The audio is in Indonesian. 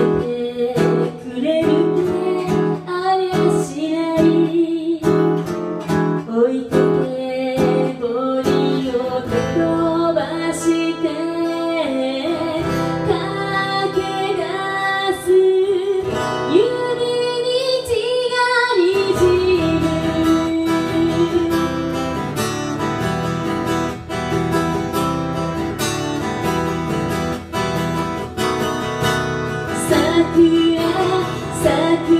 you. Satya, Satya